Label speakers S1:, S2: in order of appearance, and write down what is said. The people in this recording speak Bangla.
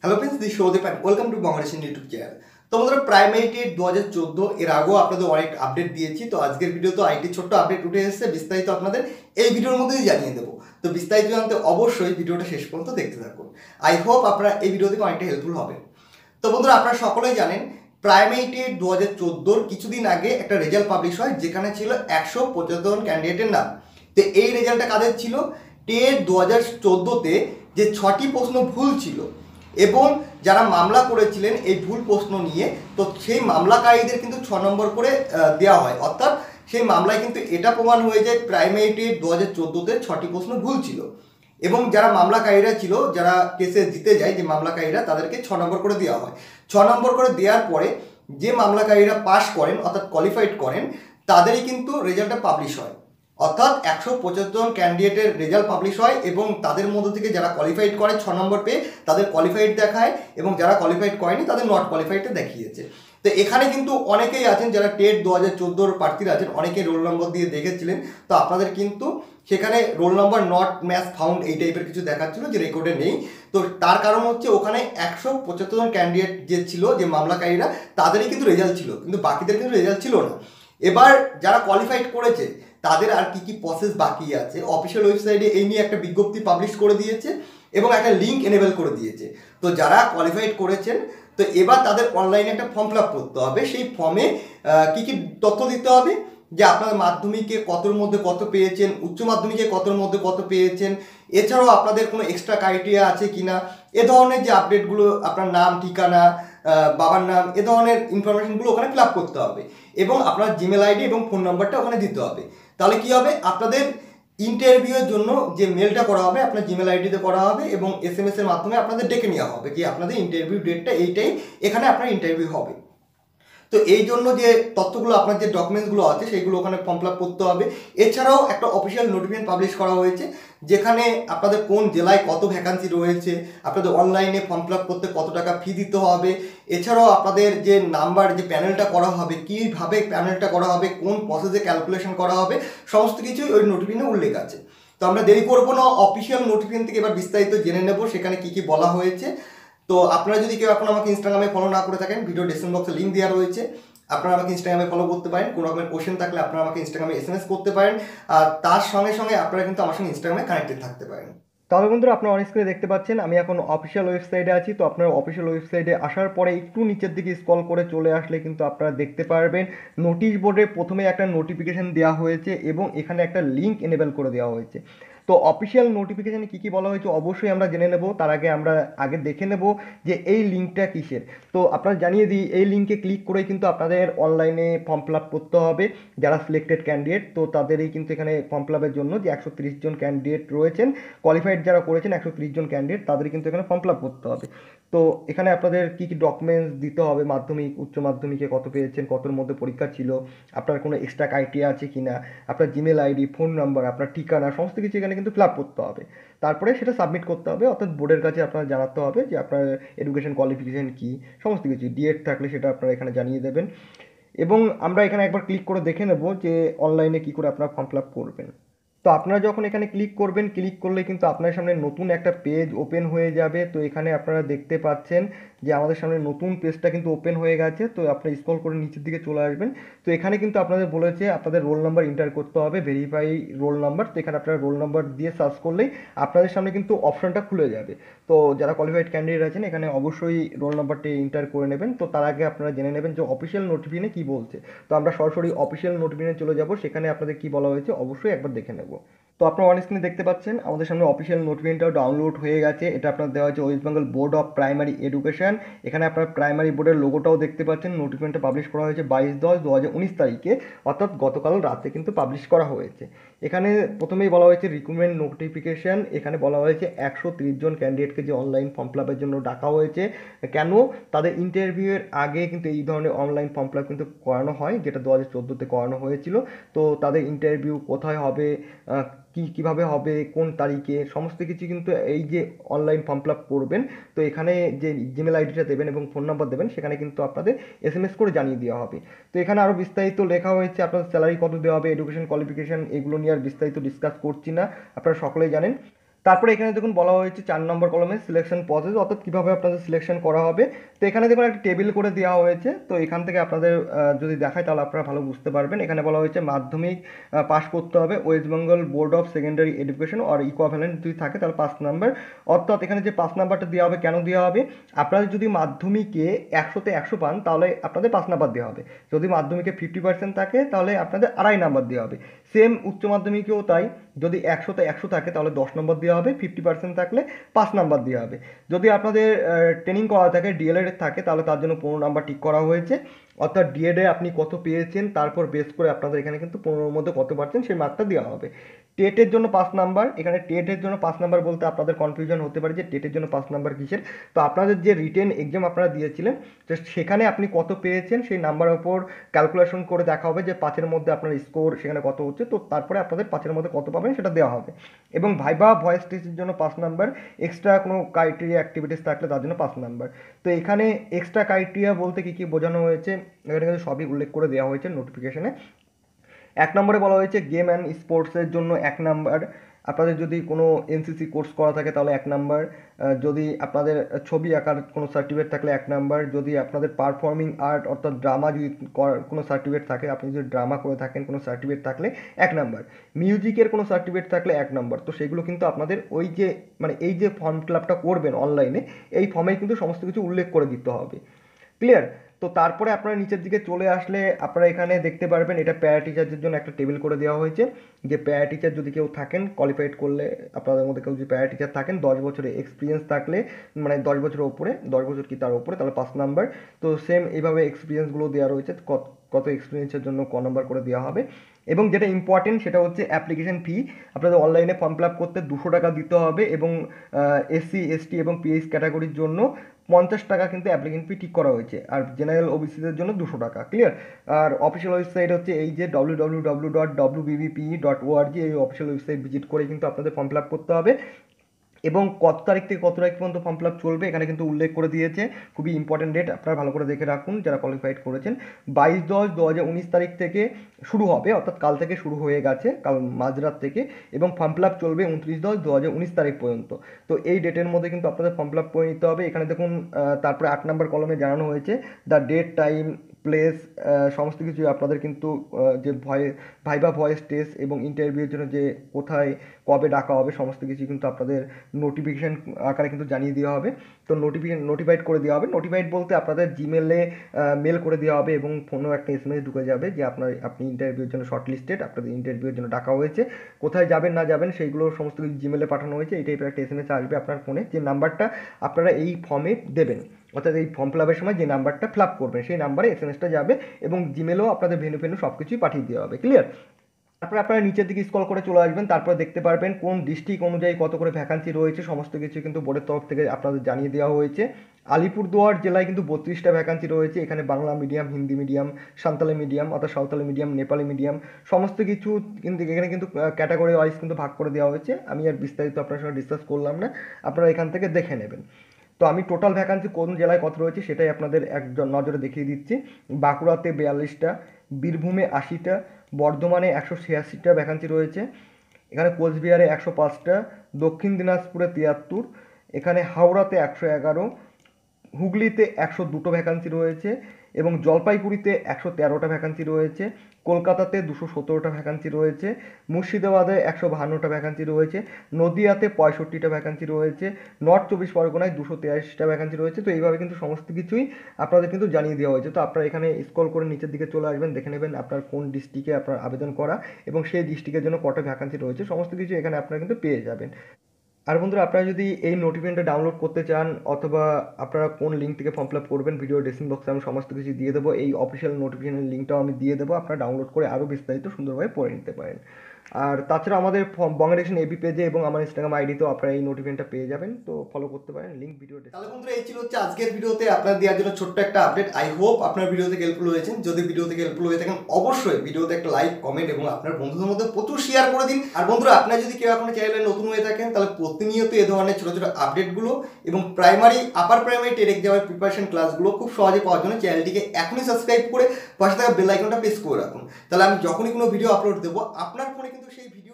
S1: Hello friends this Soudip and welcome to বাংলাদেশের ইউটিউব চ্যানেল তো বন্ধুরা প্রাইমারি টেট দু হাজার চোদ্দ, এর আগেও আপনাদের অনেক আপডেট দিয়েছি। তো আজকের ভিডিও তো আইটি ছোট্ট আপডেট উঠে এসেছে, বিস্তারিত আপনাদের এই ভিডিওর মধ্যেই জানিয়ে দেবো। তো বিস্তারিত জানতে অবশ্যই ভিডিওটা শেষ পর্যন্ত দেখতে থাকুন। আই হোপ আপনারা এই ভিডিও থেকে অনেকটা হেল্পফুল হবে তো বন্ধুরা, আপনারা সকলেই জানেন প্রাইমারি টেট দু হাজার চোদ্দোর কিছুদিন আগে একটা রেজাল্ট পাবলিশ হয়, যেখানে ছিল একশো পঁচাত্তর ক্যান্ডিডেটের নাম। তো এই রেজাল্টটা কাদের ছিল? টেট দু হাজার চোদ্দোতে যে ছটি প্রশ্ন ভুল ছিল এবং যারা মামলা করেছিলেন এই ভুল প্রশ্ন নিয়ে, তো সেই মামলাকারীদের কিন্তু ছ নম্বর করে দেওয়া হয়। অর্থাৎ সেই মামলায় কিন্তু এটা প্রমাণ হয়ে যায় প্রাইমারি টেট দু হাজার চোদ্দোতে ছটি প্রশ্ন ভুল ছিল। এবং যারা মামলাকারীরা ছিল, যারা কেসে জিতে যায়, যে মামলাকারীরা, তাদেরকে ছ নম্বর করে দেওয়া হয়। ছ নম্বর করে দেওয়ার পরে যে মামলাকারীরা পাশ করেন, অর্থাৎ কোয়ালিফাইড করেন, তাদেরই কিন্তু রেজাল্টটা পাবলিশ হয়। অর্থাৎ একশো পঁচাত্তর ক্যান্ডিডেটের রেজাল্ট পাবলিশ হয় এবং তাদের মধ্যে থেকে যারা কোয়ালিফাইড করে ছ নম্বর পেয়ে তাদের কোয়ালিফাইড দেখায় এবং যারা কোয়ালিফাইড করেনি তাদের নট কোয়ালিফাইডটা দেখিয়েছে। তো এখানে কিন্তু অনেকেই আছেন যারা টেট দু হাজার চোদ্দোর প্রার্থীরা আছেন, অনেকেই রোল নম্বর দিয়ে দেখেছিলেন। তো আপনাদের কিন্তু সেখানে roll number not match found এই টাইপের কিছু দেখাচ্ছিল যে রেকর্ডে নেই। তো তার কারণ হচ্ছে ওখানে একশো পঁচাত্তর জন ক্যান্ডিডেট যে ছিল, যে মামলাকারীরা, তাদেরই কিন্তু রেজাল্ট ছিল, কিন্তু বাকিদের কিন্তু রেজাল্ট ছিল না। এবার যারা কোয়ালিফাইড করেছে তাদের আর কি কি প্রসেস বাকি আছে? অফিসিয়াল ওয়েবসাইটে এই নিয়ে একটা বিজ্ঞপ্তি পাবলিশ করে দিয়েছে এবং একটা লিঙ্ক এনেবেল করে দিয়েছে। তো যারা কোয়ালিফাইড করেছেন, তো এবার তাদের অনলাইনে একটা ফর্ম ফিল আপ করতে হবে। সেই ফর্মে কি কি তথ্য দিতে হবে? যে আপনার মাধ্যমিকে কতর মধ্যে কত পেয়েছেন, উচ্চ মাধ্যমিকে কতর মধ্যে কত পেয়েছেন, এছাড়াও আপনাদের কোনো এক্সট্রা ক্রাইটেরিয়া আছে কি না এ ধরনের যে আপডেটগুলো আপনার নাম, ঠিকানা বাবার নাম, এ ধরনের ইনফরমেশনগুলো ওখানে ফিল আপ করতে হবে। এবং আপনার জিমেল আইডি এবং ফোন নাম্বারটা ওখানে দিতে হবে। তাহলে কি হবে? আপনাদের ইন্টারভিউয়ের জন্য যে মেলটা করা হবে, আপনার জিমেল আইডিতে করা হবে এবং এস এম এর মাধ্যমে আপনাদের ডেকে নেওয়া হবে কি আপনাদের ইন্টারভিউ ডেটটা এইটাই এখানে আপনার ইন্টারভিউ হবে। তো এই জন্য যে তথ্যগুলো, আপনার যে ডকুমেন্টসগুলো আছে সেইগুলো ওখানে ফর্ম ফিল করতে হবে। এছাড়াও একটা অফিসিয়াল নোটিফিকেশন পাবলিশ করা হয়েছে। যেখানে আপনাদের কোন জেলায় কত ভ্যাকান্সি রয়েছে, আপনাদের অনলাইনে ফর্ম ফিল করতে কত টাকা ফি দিতে হবে, এছাড়াও আপনাদের যে নাম্বার যে প্যানেলটা করা হবে, কীভাবে প্যানেলটা করা হবে, কোন প্রসেসে ক্যালকুলেশন করা হবে, সমস্ত কিছুই ওই নোটিফিকেশনে উল্লেখ আছে। তো আমরা দেরি করব না অফিসিয়াল নোটিফিকেশন থেকে এবার বিস্তারিত জেনে নেব সেখানে কি কি বলা হয়েছে। তো আপনারা যদি কেউ এখন আমাকে ইনস্টাগ্রামে ফলো না করে থাকেন ভিডিও ডিসক্রিপশন বক্সে লিঙ্ক দেওয়া রয়েছে। আপনারা আমাকে ইনস্টাগ্রামে ফলো করতে পারেন। কোনো রকমের কোশ্চেন থাকলে আপনারা আমাকে ইনস্টাগ্রামে এস এম এস করতে পারেন। আর তার সঙ্গে সঙ্গে আপনারা কিন্তু আমার সঙ্গে ইনস্টাগ্রামে কানেক্টেড থাকতে পারেন।
S2: তাহলে বন্ধুরা, আপনারা অনেক স্ক্রিনে দেখতে পাচ্ছেন, আমি এখন অফিসিয়াল ওয়েবসাইটে আছি। তো আপনারা অফিসিয়াল ওয়েবসাইটে আসার পরে একটু নিচের দিকে স্ক্রল করে চলে আসলে কিন্তু আপনারা দেখতে পারবেন। নোটিশ বোর্ডে প্রথমে একটা নোটিফিকেশন দেওয়া হয়েছে এবং এখানে একটা লিঙ্ক এনেবেল করে দেওয়া হয়েছে। তো অফিসিয়াল নোটিফিকেশানে কী কী বলা হয়েছে অবশ্যই আমরা জেনে নেব। তার আগে আমরা আগে দেখে নেব যে এই লিঙ্কটা কিসের। তো আপনারা জানিয়ে দিই, এই লিঙ্কে ক্লিক করেই কিন্তু আপনাদের অনলাইনে ফর্ম ফিল করতে হবে। যারা সিলেক্টেড ক্যান্ডিডেট তো তাদেরই কিন্তু এখানে ফর্ম ফিল জন্য যে একশো জন ক্যান্ডিডেট রয়েছেন কোয়ালিফাইড যারা করেছেন একশো জন ক্যান্ডিডেট তাদেরই কিন্তু এখানে ফর্ম ফিল করতে হবে। তো এখানে আপনাদের কী কী ডকুমেন্টস দিতে হবে? মাধ্যমিক, উচ্চ মাধ্যমিকে কত পেয়েছেন? কতর মধ্যে পরীক্ষা ছিল? আপনার কোনো এক্সট্রা ক্রাইটেরিয়া আছে কি না আপনার জিমেল আইডি ফোন নাম্বার আপনার ঠিকানা, সমস্ত কিছু এখানে কিন্তু ফিল করতে হবে। তারপরে সেটা সাবমিট করতে হবে। অর্থাৎ বোর্ডের কাছে আপনার জানাতে হবে যে আপনার এডুকেশন কোয়ালিফিকেশান কী? সমস্ত কিছু। ডিএড থাকলে সেটা আপনারা এখানে জানিয়ে দেবেন। এবং আমরা এখানে একবার ক্লিক করে দেখে নেব যে অনলাইনে কী করে আপনারা ফর্ম ফিল করবেন। তো আপনারা যখন এখানে ক্লিক করবেন ক্লিক করলে কিন্তু আপনার সামনে নতুন একটা পেজ ওপেন হয়ে যাবে। তো এখানে আপনারা দেখতে পাচ্ছেন যে আমাদের সামনে নতুন পেজটা কিন্তু ওপেন হয়ে গেছে। তো আপনারা স্ক্রল করে নিচের দিকে চলে আসবেন। তো এখানে কিন্তু আপনাদের বলেছে আপনাদের রোল নাম্বার এন্টার করতে হবে ভেরিফাই রোল নাম্বার তো এখানে আপনারা রোল নাম্বার দিয়ে সার্চ করলেই আপনাদের সামনে কিন্তু অপশনটা খুলে যাবে। তো যারা কোয়ালিফাইড ক্যান্ডিডেট আছেন, এখানে অবশ্যই রোল নাম্বারটি এন্টার করে নেবেন। তো তার আগে আপনারা জেনে নেবেন যে অফিসিয়াল নোটিফিকেশনে কী বলছে। তো আমরা সরাসরি অফিসিয়াল নোটিফিকেশনে চলে যাব। সেখানে আপনাদের কী বলা হয়েছে, অবশ্যই একবার দেখে নেব। people. তো আপনারা অন স্ক্রিনে দেখতে পাচ্ছেন, আমাদের সামনে অফিসিয়াল নোটিফিকেশনটাও ডাউনলোড হয়ে গেছে। এটা আপনার দেওয়া হয়েছে West Bengal board of primary education এখানে আপনার প্রাইমারি বোর্ডের লোগোটাও দেখতে পাচ্ছেন। নোটিফিকেশনটা পাবলিশ করা হয়েছে বাইশ দশ দু তারিখে। অর্থাৎ গতকাল রাতে কিন্তু পাবলিশ করা হয়েছে। এখানে প্রথমেই বলা হয়েছে রিক্রুটমেন্ট নোটিফিকেশন এখানে বলা হয়েছে একশো জন ক্যান্ডিডেটকে যে অনলাইন ফর্ম ফিল জন্য ডাকা হয়েছে। কেন? তাদের ইন্টারভিউয়ের আগে কিন্তু এই ধরনের অনলাইন ফর্ম ফিল কিন্তু করানো হয়, যেটা দু হাজার করানো হয়েছিল। তো তাদের ইন্টারভিউ কোথায় হবে? কি কীভাবে হবে, কোন তারিখে, সমস্ত কিছু কিন্তু এই যে অনলাইন ফর্ম ফিল আপ করবেন, তো এখানে যে জিমেল আইডিটা দেবেন এবং ফোন নাম্বার দেবেন, সেখানে কিন্তু আপনাদের এস এম এস করে জানিয়ে দেওয়া হবে। তো এখানে আরও বিস্তারিত লেখা হয়েছে আপনার স্যালারি কত দেওয়া হবে এডুকেশন কোয়ালিফিকেশন এগুলো নিয়ে আর বিস্তারিত ডিসকাস করছি না, আপনারা সকলেই জানেন। তারপরে এখানে দেখুন বলা হয়েছে চার নম্বর কলমে সিলেকশন প্রসেস অর্থাৎ কীভাবে আপনাদের সিলেকশন করা হবে। তো এখানে দেখুন একটা টেবিল করে দেওয়া হয়েছে। তো এখান থেকে আপনাদের যদি দেখায় তাহলে আপনারা ভালো বুঝতে পারবেন। এখানে বলা হয়েছে মাধ্যমিক পাস করতে হবে। West Bengal board of secondary education R equivalent যদি থাকে তাহলে পাঁচ নাম্বার। অর্থাৎ এখানে যে পাঁচ নাম্বারটা দেওয়া হবে, কেন দেওয়া হবে? আপনাদের যদি মাধ্যমিকে একশোতে একশো পান, তাহলে আপনাদের পাঁচ নাম্বার দেওয়া হবে। যদি মাধ্যমিকে ফিফটি পার্সেন্ট থাকে, তাহলে আপনাদের আড়াই নাম্বার দেওয়া হবে। সেম উচ্চ মাধ্যমিকেও তাই। যদি একশোতে একশো থাকে, তাহলে দশ নম্বর দেওয়া হবে ফিফটি পার্সেন্ট থাকলে পাঁচ নাম্বার দেওয়া হবে। যদি আপনাদের ট্রেনিং করা থাকে ডিএলএড থাকে, তাহলে তার জন্য পনেরো নাম্বার ঠিক করা হয়েছে। অর্থাৎ ডিএডে আপনি কত পেয়েছেন, তারপর বেস করে আপনাদের এখানে কিন্তু পনেরোর মধ্যে কত পার্সেন্ট সেই মার্কটা দেওয়া হবে। টেটের জন্য পাঁচ নাম্বার এখানে টেটের জন্য পাঁচ নাম্বার বলতে আপনাদের কনফিউশন হতে পারে যে টেটের জন্য পাঁচ নাম্বার কিসের। তো আপনাদের যে রিটেন এক্সাম আপনারা দিয়েছিলেন, তো সেখানে আপনি কত পেয়েছেন, সেই নাম্বারের ওপর ক্যালকুলেশন করে দেখা হবে যে পাঁচের মধ্যে আপনার স্কোর সেখানে কত হচ্ছে, তো তারপরে আপনাদের পাঁচের মধ্যে কত পাবেন সেটা দেওয়া হবে। এবং ভাইবা ভয়েস টেস্টের জন্য পাঁচ নাম্বার এক্সট্রা কোনো ক্রাইটেরিয়া অ্যাক্টিভিটিস থাকলে তার জন্য পাঁচ নাম্বার তো এখানে এক্সট্রা ক্রাইটেরিয়া বলতে কী কী বোঝানো হয়েছে এখানে কিন্তু সবই উল্লেখ করে দেওয়া হয়েছে নোটিফিকেশনে এক নম্বরে বলা হয়েছে গেম অ্যান্ড স্পোর্টসের জন্য এক নাম্বার আপনাদের যদি কোনো এনসিসি কোর্স করা থাকে তাহলে এক নাম্বার যদি আপনাদের ছবি আঁকার কোনো সার্টিফিকেট থাকলে এক নাম্বার যদি আপনাদের পারফর্মিং আর্ট অর্থাৎ ড্রামা যদি কোনো সার্টিফিকেট থাকে, আপনি যদি ড্রামা করে থাকেন কোনো সার্টিফিকেট থাকলে এক নাম্বার মিউজিকের কোনো সার্টিফিকেট থাকলে এক নাম্বার তো সেগুলো কিন্তু আপনাদের ওই যে মানে এই যে ফর্ম ফিল আপটা করবেন অনলাইনে এই ফর্মে কিন্তু সমস্ত কিছু উল্লেখ করে দিতে হবে। ক্লিয়ার তো তারপরে আপনারা নিচের দিকে চলে আসলে আপনারা এখানে দেখতে পারবেন, এটা প্যারা টিচারদের জন্য একটা টেবিল করে দেওয়া হয়েছে, যে প্যারা টিচার যদি কেউ থাকেন কোয়ালিফাইড করলে আপনাদের মধ্যে কেউ যদি প্যারা টিচার থাকেন, দশ বছরের এক্সপিরিয়েন্স থাকলে মানে দশ বছরের ওপরে, দশ বছর কি তার উপরে তাহলে পাঁচ নাম্বার তো সেম এইভাবে এক্সপিরিয়েন্সগুলো দেওয়া রয়েছে, কত কত এক্সপিরিয়েন্সের জন্য ক নম্বর করে দেওয়া হবে, এবং যেটা ইম্পর্টেন্ট সেটা হচ্ছে অ্যাপ্লিকেশন ফি আপনাদের অনলাইনে ফর্ম ফিল করতে দুশো টাকা দিতে হবে, এবং এসসি এসটি এবং পিএইচ ক্যাটাগরির জন্য পঞ্চাশ টাকা কিন্তু অ্যাপ্লিকেন্ট ফি ঠিক করা হয়েছে। আর জেনারেল ওবিসিদের জন্য দুশো টাকা ক্লিয়ার আর অফিসিয়াল ওয়েবসাইট হচ্ছে এই যে W W W dot W BBP dot org এই অফিসিয়াল ওয়েবসাইট ভিজিট করে কিন্তু আপনাদের ফর্ম ফিল আপ করতে হবে। এবং কত তারিখ থেকে কত তারিখ পর্যন্ত ফর্ম ফিল চলবে এখানে কিন্তু উল্লেখ করে দিয়েছে। খুবই ইম্পর্টেন্ট ডেট আপনারা ভালো করে দেখে রাখুন যারা কোয়ালিফাইড করেছেন। বাইশ দশ দু তারিখ থেকে শুরু হবে, অর্থাৎ কাল থেকে শুরু হয়ে গেছে, কাল মাঝরাত থেকে এবং ফর্ম ফিল চলবে উনত্রিশ দশ দু তারিখ পর্যন্ত। তো এই ডেটের মধ্যে কিন্তু আপনাদের ফর্ম ফিল করে নিতে হবে। এখানে দেখুন তারপরে আট নম্বর কলমে জানানো হয়েছে দ্য ডেট টাইম প্লেস সমস্ত কিছু আপনাদের কিন্তু যে ভয় ভাইবা ভয়েস টেস্ট এবং ইন্টারভিউর জন্য যে কোথায়, কবে ডাকা হবে, সমস্ত কিছু কিন্তু আপনাদের নোটিফিকেশান আকারে কিন্তু জানিয়ে দেওয়া হবে। তো নোটিফিকেশন নোটিফাইড করে দেওয়া হবে। নোটিফাইড বলতে আপনাদের জিমেলে মেল করে দেওয়া হবে এবং ফোনেও একটা এস এম এস ঢুকে যাবে যে আপনার, আপনি ইন্টারভিউর জন্য শর্ট লিস্টেড আপনাদের ইন্টারভিউর জন্য ডাকা হয়েছে। কোথায় যাবেন, না যাবেন, সেইগুলো সমস্ত কিছু জিমেলে পাঠানো হয়েছে। এই টাইপের একটা এস এম এস আসবে আপনার ফোনে যে নাম্বারটা আপনারা এই ফর্মে দেবেন। অর্থাৎ এই ফর্ম ফিল সময় যে নাম্বারটা ফিল করবেন, সেই নাম্বারে এস যাবে এবং জিমেলেও আপনাদের ভেনু ফেনু সব কিছুই পাঠিয়ে দেওয়া হবে ক্লিয়ার তারপরে আপনারা নিচের দিকে স্ক্রল করে চলে আসবেন, তারপরে দেখতে পারবেন কোন ডিস্ট্রিক্ট অনুযায়ী কত করে ভ্যাকান্সি রয়েছে, সমস্ত কিছু কিন্তু বোর্ডের তরফ থেকে আপনাদের জানিয়ে দেওয়া হয়েছে। আলিপুরদুয়ার জেলায় কিন্তু বত্রিশটা ভ্যাকান্সি রয়েছে, এখানে Bangla medium Hindi medium Santali medium অর্থাৎ সাঁওতালি মিডিয়াম নেপালি মিডিয়াম সমস্ত কিছু কিন্তু এখানে কিন্তু ক্যাটাগরি ওয়াইজ কিন্তু ভাগ করে দেওয়া হয়েছে। আমি আর বিস্তারিত আপনার সঙ্গে ডিসকাস করলাম না, আপনারা এখান থেকে দেখে নেবেন। তো আমি টোটাল ভ্যাকান্সি কোন জেলায় কত রয়েছে সেটাই আপনাদের একজন নজরে দেখিয়ে দিচ্ছি। বাঁকুড়াতে বিয়াল্লিশটা, বীরভূমে আশিটা, বর্ধমানে একশো ছিয়াশিটা ভ্যাকান্সি রয়েছে। এখানে কোচবিহারে একশো পাঁচটা, দক্ষিণ দিনাজপুরে তিয়াত্তর, এখানে হাওড়াতে একশো এগারো হুগলিতে একশো দুটো ভ্যাকান্সি রয়েছে এবং জলপাইগুড়িতে একশো তেরোটা ভ্যাকান্সি রয়েছে, কলকাতাতে দুশো সতেরোটা ভ্যাকান্সি রয়েছে, মুর্শিদাবাদে একশো বাহান্নটা ভ্যাকান্সি রয়েছে, নদিয়াতে পঁয়ষট্টিটা ভ্যাকান্সি রয়েছে নর্থ চব্বিশ পরগনায় দুশো তেয়াশিটা ভ্যাকান্সি রয়েছে। তো এইভাবে কিন্তু সমস্ত কিছুই আপনাদের কিন্তু জানিয়ে দেওয়া হয়েছে। তো আপনারা এখানে স্ক্রল করে নিচের দিকে চলে আসবেন, দেখে নেবেন আপনার কোন ডিস্ট্রিক্টে আপনার আবেদন করা এবং সেই ডিস্ট্রিক্টের জন্য কটা ভ্যাকান্সি রয়েছে। সমস্ত কিছু এখানে আপনারা কিন্তু পেয়ে যাবেন। আর বন্ধুরা, আপনারা যদি এই নোটিফিকেশনটা ডাউনলোড করতে চান, অথবা আপনারা কোন লিঙ্ক থেকে ফর্ম ফিল আপ করবেন ভিডিও ডেসক্রিপশন বক্সে আমি সমস্ত কিছু দিয়ে দেবো। এই অফিসিয়াল নোটিফিকেশনের লিঙ্কটাও আমি দিয়ে দেবো। আপনারা ডাউনলোড করে আরও বিস্তারিত সুন্দরভাবে পড়ে নিতে পারেন। আর তাছাড়া আমাদের বঙ্গরেশন এবি পেজে এবং আমার ইনস্টাগ্রাম আইডিতেও আপনারা এই নোটিফিকেশনটা পেয়ে যাবেন। তো ফলো করতে পারেন লিঙ্ক ভিডিও
S1: তাহলে বন্ধুরা, এই ছিল হচ্ছে আজকের ভিডিওতে আপনার দেওয়ার জন্য ছোট্ট একটা আপডেট আই হোপ আপনার ভিডিও থেকে হেল্পফুল হয়েছেন। যদি ভিডিও থেকে হেল্পফুল হয়ে থাকেন, অবশ্যই ভিডিওতে একটা লাইক কমেন্ট এবং আপনার বন্ধুদের মধ্যে প্রচুর শেয়ার করে দিন। আর বন্ধুরা আপনার যদি কেউ এখনও চ্যানেলে নতুন হয়ে থাকেন, তাহলে প্রতিনিয়ত এ ধরনের ছোটো ছোটো আপডেটগুলো এবং প্রাইমারি আপার প্রাইমারি টেট এক্সামের প্রিপারেশন ক্লাসগুলো খুব সহজে পাওয়ার জন্য চ্যানেলটিকে এখনই সাবস্ক্রাইব করে পাশে থাকা বেল আইকনটা প্রেস করে রাখুন। তাহলে আমি যখনই কোনো ভিডিও আপলোড দেবো, আপনার ফোনে কিন্তু সেই ভিডিও